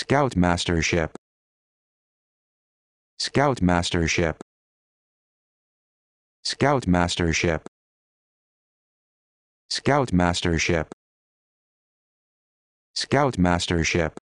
Scout Mastership Scout Mastership Scout Mastership Scout Mastership Scout Mastership